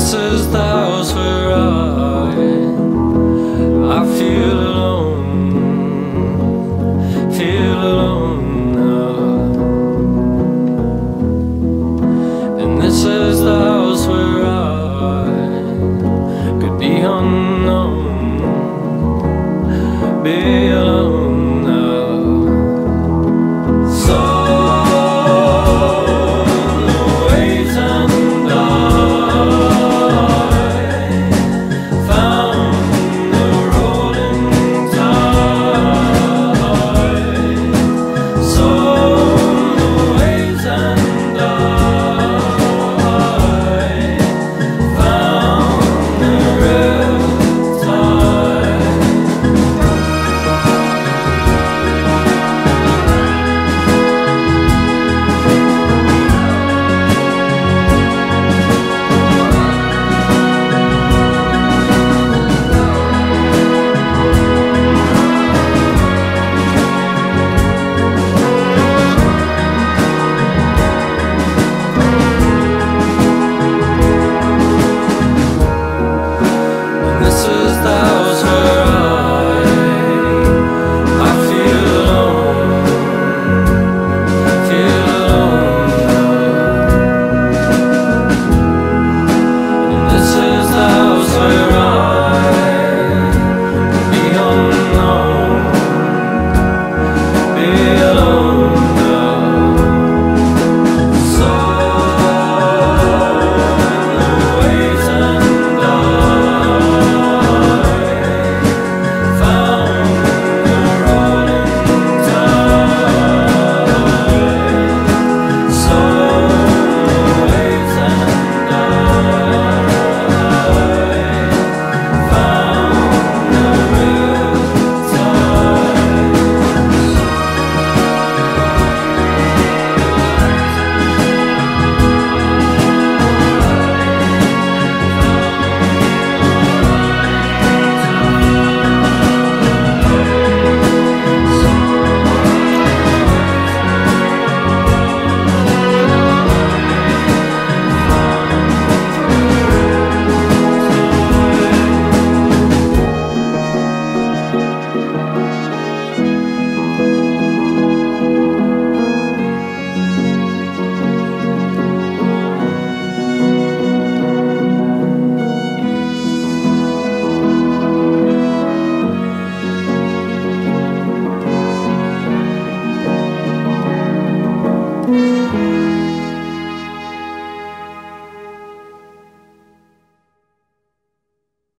promises those were right. I feel alone, feel alone now. And this is the house where I could be unknown. Be